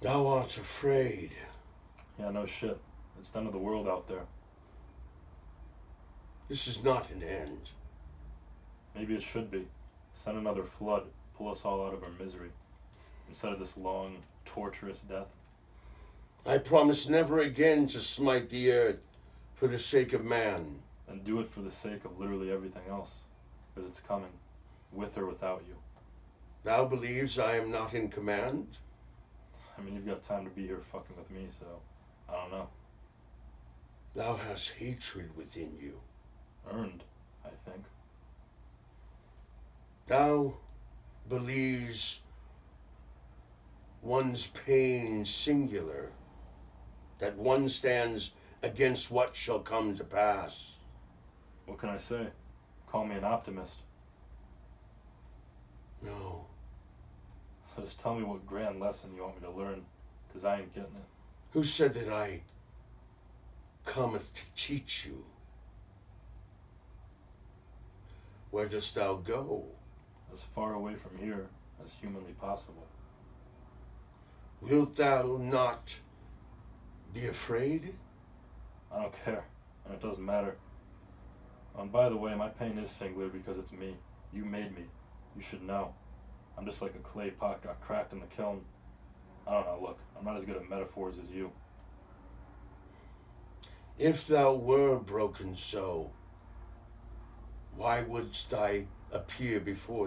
Thou art afraid. Yeah, no shit. It's the end of the world out there. This is not an end. Maybe it should be. Send another flood, pull us all out of our misery. Instead of this long, torturous death. I promise never again to smite the earth for the sake of man. And do it for the sake of literally everything else. Because it's coming. With or without you. Thou believes I am not in command? I mean, you've got time to be here fucking with me, so I don't know. Thou hast hatred within you. Earned, I think. Thou believes one's pain singular, that one stands against what shall come to pass. What can I say? Call me an optimist. No, So just tell me what grand lesson you want me to learn, because I ain't getting it. who said that I cometh to teach you? Where dost thou go? As far away from here as humanly possible. Wilt thou not be afraid? I don't care, and it doesn't matter. And by the way, my pain is singular because it's me. You made me. You should know. I'm just like a clay pot got cracked in the kiln. I don't know, look, I'm not as good at metaphors as you. If thou were broken so, why wouldst I appear before